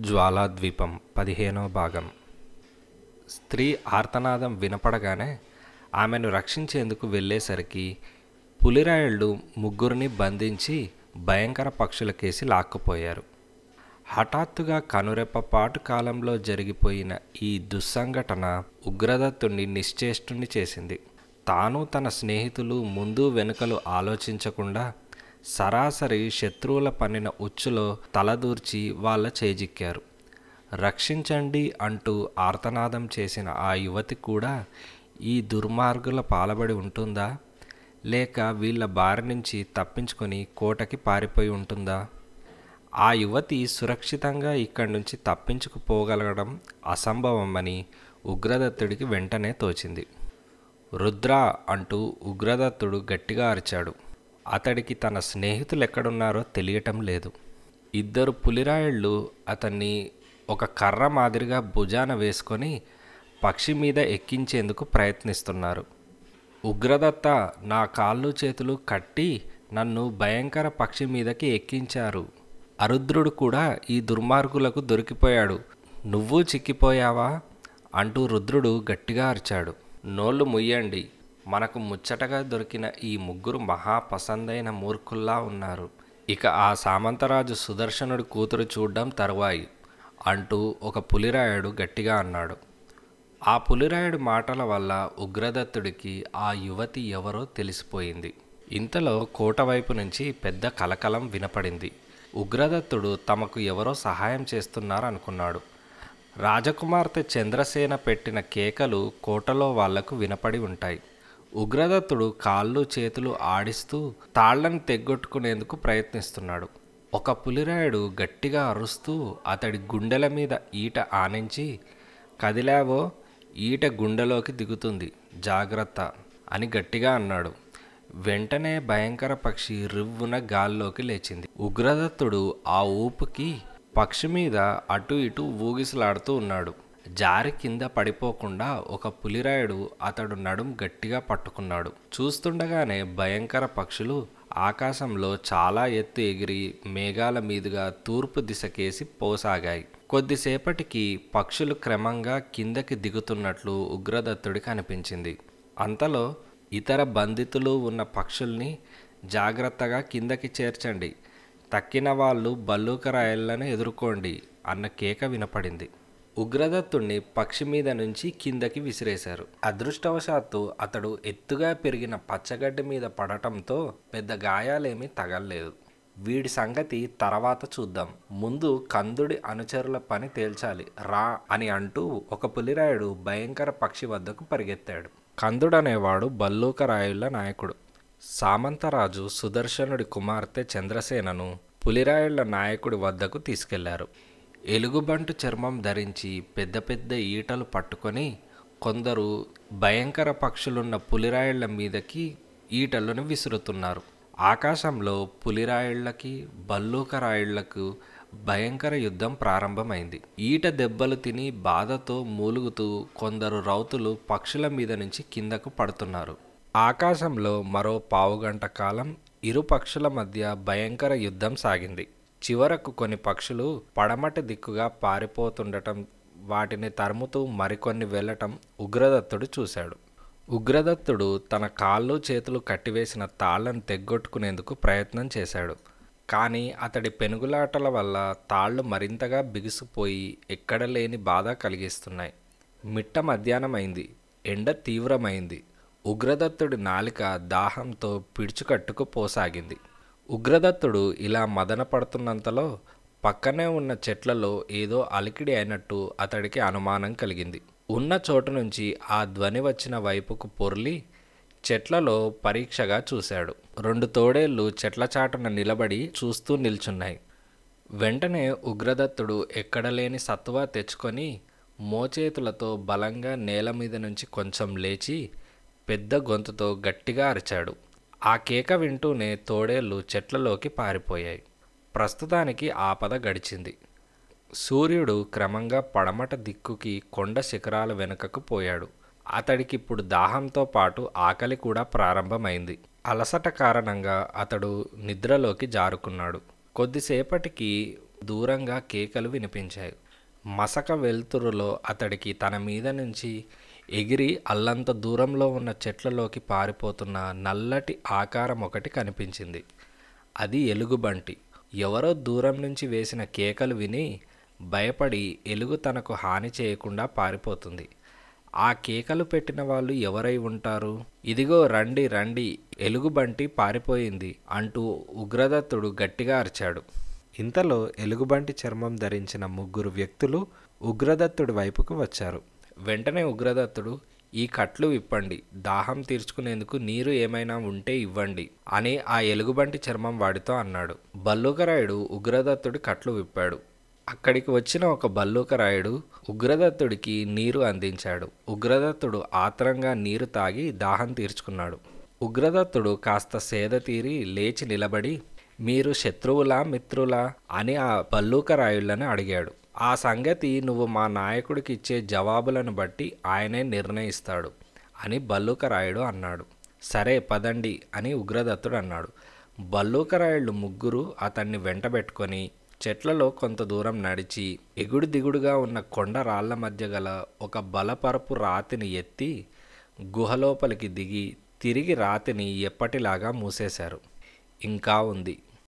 జ్వాలాద్వీపం పదిహేనవ భాగం. స్త్రీ ఆర్తనాదం వినపడగానే ఆమెను రక్షించేందుకు వెళ్ళేసరికి పులిరాయళ్ళు ముగ్గురిని బంధించి భయంకర పక్షులకేసి లాక్కుపోయారు. హఠాత్తుగా కనురెప్పపాటు కాలంలో జరిగిపోయిన ఈ దుస్సంఘటన ఉగ్రదత్తుణ్ణి నిశ్చేష్టుని చేసింది. తాను తన స్నేహితులు ముందు వెనుకలు ఆలోచించకుండా సరాసరి శత్రువుల పన్నిన ఉచ్చులో తలదూర్చి వాళ్ళ చేజిక్కారు. రక్షించండి అంటూ ఆర్తనాదం చేసిన ఆ యువతి కూడా ఈ దుర్మార్గుల పాలబడి ఉంటుందా? లేక వీళ్ళ బారి నుంచి తప్పించుకొని కోటకి పారిపోయి ఉంటుందా? ఆ యువతి సురక్షితంగా ఇక్కడి నుంచి తప్పించుకుపోగలగడం అసంభవమని ఉగ్రదత్తుడికి వెంటనే తోచింది. రుద్ర అంటూ ఉగ్రదత్తుడు గట్టిగా అరిచాడు. అతడికి తన స్నేహితులు ఎక్కడున్నారో తెలియటం లేదు. ఇద్దరు పులిరాయుళ్ళు అతన్ని ఒక కర్ర మాదిరిగా భుజాన వేసుకొని పక్షి మీద ఎక్కించేందుకు ప్రయత్నిస్తున్నారు. ఉగ్రదత్త నా కాళ్ళు చేతులు కట్టి నన్ను భయంకర పక్షి మీదకి ఎక్కించారు. అరుద్రుడు కూడా ఈ దుర్మార్గులకు దొరికిపోయాడు. నువ్వు చిక్కిపోయావా? అంటూ రుద్రుడు గట్టిగా అరిచాడు. నోళ్ళు ముయ్యండి. మనకు ముచ్చటగా దొరికిన ఈ ముగ్గురు మహాపసందైన మూర్ఖుల్లా ఉన్నారు. ఇక ఆ సామంతరాజు సుదర్శనుడి కూతురు చూడ్డం తరువాయి అంటూ ఒక పులిరాయుడు గట్టిగా అన్నాడు. ఆ పులిరాయుడు మాటల వల్ల ఉగ్రదత్తుడికి ఆ యువతి ఎవరో తెలిసిపోయింది. ఇంతలో కోట వైపు నుంచి పెద్ద కలకలం వినపడింది. ఉగ్రదత్తుడు తమకు ఎవరో సహాయం చేస్తున్నారనుకున్నాడు. రాజకుమార్తె చంద్రసేన పెట్టిన కేకలు కోటలో వాళ్ళకు వినపడి ఉంటాయి. ఉగ్రదత్తుడు కాళ్ళు చేతులు ఆడిస్తూ తాళ్ళను తెగ్గొట్టుకునేందుకు ప్రయత్నిస్తున్నాడు. ఒక పులిరాయుడు గట్టిగా అరుస్తూ అతడి గుండెల మీద ఈట ఆనించి కదిలావో ఈట గుండెలోకి దిగుతుంది జాగ్రత్త అని గట్టిగా అన్నాడు. వెంటనే భయంకర పక్షి రివ్వున గాల్లోకి లేచింది. ఉగ్రదత్తుడు ఆ ఊపుకి పక్షి మీద అటు ఇటు ఊగిసలాడుతూ ఉన్నాడు. జారి కింద పడిపోకుండా ఒక పులిరాయుడు అతడు నడుం గట్టిగా పట్టుకున్నాడు. చూస్తుండగానే భయంకర పక్షులు ఆకాశంలో చాలా ఎత్తు ఎగిరి మేఘాల మీదుగా తూర్పు దిశకేసి పోసాగాయి. కొద్దిసేపటికి పక్షులు క్రమంగా కిందకి దిగుతున్నట్లు ఉగ్రదత్తుడికి అనిపించింది అంతలో ఇతర బంధితులు ఉన్న పక్షుల్ని జాగ్రత్తగా కిందకి చేర్చండి. తక్కిన వాళ్ళు బల్లూకరాయలను ఎదుర్కోండి అన్న కేక వినపడింది. ఉగ్రదత్తుణ్ణి పక్షి మీద నుంచి కిందకి విసిరేశారు. అదృష్టవశాత్తు అతడు ఎత్తుగా పెరిగిన పచ్చగడ్డి మీద పడటంతో పెద్ద గాయాలేమీ తగల్లేదు. వీడి సంగతి తర్వాత చూద్దాం. ముందు కందుడి అనుచరుల పని తేల్చాలి. రా అని అంటూ ఒక పులిరాయుడు భయంకర పక్షి వద్దకు పరిగెత్తాడు. కందుడనేవాడు బల్లూకరాయుల నాయకుడు. సామంతరాజు సుదర్శనుడి కుమార్తె చంద్రసేనను పులిరాయుళ్ళ నాయకుడి వద్దకు తీసుకెళ్ళారు. ఎలుగుబంటు చర్మం ధరించి పెద్ద పెద్ద ఈటలు పట్టుకొని కొందరు భయంకర పక్షులున్న పులిరాయుళ్ళ మీదకి ఈటలను విసురుతున్నారు. ఆకాశంలో పులిరాయుళ్ళకి బల్లూకరాయుళ్ళకు భయంకర యుద్ధం ప్రారంభమైంది. ఈట దెబ్బలు తిని బాధతో మూలుగుతూ కొందరు రౌతులు పక్షుల మీద నుంచి కిందకు పడుతున్నారు. ఆకాశంలో మరో పావుగంట కాలం ఇరు పక్షుల మధ్య భయంకర యుద్ధం సాగింది. చివరకు కొన్ని పక్షులు పడమటి దిక్కుగా పారిపోతుండటం వాటిని తరుముతూ మరికొన్ని వెళ్ళటం ఉగ్రదత్తుడు చూశాడు. ఉగ్రదత్తుడు తన కాళ్ళు చేతులు కట్టివేసిన తాళ్ళను తెగ్గొట్టుకునేందుకు ప్రయత్నం చేశాడు. కానీ అతడి పెనుగులాటల వల్ల తాళ్ళు మరింతగా బిగుసిపోయి ఎక్కడ లేని బాధ కలిగిస్తున్నాయి. మిట్ట మధ్యాహ్నం అయింది ఎండ తీవ్రమైంది. ఉగ్రదత్తుడి నాలిక దాహంతో పిడుచుకట్టుకు పోసాగింది. ఉగ్రదత్తుడు ఇలా మదన పడుతున్నంతలో పక్కనే ఉన్న చెట్లలో ఏదో అలికిడి అయినట్టు అతడికి అనుమానం కలిగింది. ఉన్న చోటు నుంచి ఆ ధ్వని వచ్చిన వైపుకు పొర్లి చెట్లలో పరీక్షగా చూశాడు. రెండు తోడేళ్ళు చెట్ల చాటున నిలబడి చూస్తూ నిల్చున్నాయి. వెంటనే ఉగ్రదత్తుడు ఎక్కడలేని సత్తువ తెచ్చుకొని మోచేతులతో బలంగా నేల మీద నుంచి కొంచెం లేచి పెద్ద గొంతుతో గట్టిగా అరిచాడు. ఆ కేక వింటూనే తోడేళ్ళు చెట్లలోకి పారిపోయాయి. ప్రస్తుతానికి ఆపద గడిచింది. సూర్యుడు క్రమంగా పడమట దిక్కుకి కొండ శిఖరాల వెనుకకు పోయాడు. అతడికిప్పుడు దాహంతో పాటు ఆకలి కూడా ప్రారంభమైంది. అలసట కారణంగా అతడు నిద్రలోకి జారుకున్నాడు. కొద్దిసేపటికి దూరంగా కేకలు వినిపించాయి. మసక వెలుతురులో అతడికి తన మీద నుంచి ఎగిరి అల్లంత దూరంలో ఉన్న చెట్లలోకి పారిపోతున్న నల్లటి ఆకారం ఒకటి కనిపించింది. అది ఎలుగుబంటి. ఎవరో దూరం నుంచి వేసిన కేకలు విని భయపడి ఎలుగు తనకు హాని చేయకుండా పారిపోతుంది. ఆ కేకలు పెట్టిన వాళ్ళు ఎవరై ఉంటారు? ఇదిగో రండి రండి ఎలుగుబంటి పారిపోయింది అంటూ ఉగ్రదత్తుడు గట్టిగా అరిచాడు. ఇంతలో ఎలుగుబంటి చర్మం ధరించిన ముగ్గురు వ్యక్తులు ఉగ్రదత్తుడి వైపుకు వచ్చారు. వెంటనే ఉగ్రదత్తుడు ఈ కట్లు విప్పండి దాహం తీర్చుకునేందుకు నీరు ఏమైనా ఉంటే ఇవ్వండి అని ఆ ఎలుగుబంటి చర్మం వాడితో అన్నాడు. బల్లూకరాయుడు ఉగ్రదత్తుడి కట్లు విప్పాడు. అక్కడికి వచ్చిన ఒక బల్లూకరాయుడు ఉగ్రదత్తుడికి నీరు అందించాడు. ఉగ్రదత్తుడు ఆత్రంగా నీరు తాగి దాహం తీర్చుకున్నాడు. ఉగ్రదత్తుడు కాస్త సేద తీరి లేచి నిలబడి మీరు శత్రువులా మిత్రులా? అని ఆ బల్లూకరాయుళ్ళని అడిగాడు. ఆ సంగతి నువ్వు మా నాయకుడికి ఇచ్చే జవాబులను బట్టి ఆయనే నిర్ణయిస్తాడు అని బల్లూకరాయుడు అన్నాడు. సరే పదండి అని ఉగ్రదత్తుడు అన్నాడు. బల్లూకరాయుళ్ళు ముగ్గురు అతన్ని వెంటబెట్టుకొని చెట్లలో కొంత దూరం నడిచి ఎగుడు దిగుడుగా ఉన్న కొండ రాళ్ళ మధ్య గల ఒక బలపరపు రాతిని ఎత్తి గుహలోపలికి దిగి తిరిగి రాతిని ఎప్పటిలాగా మూసేశారు. ఇంకా ఉంది.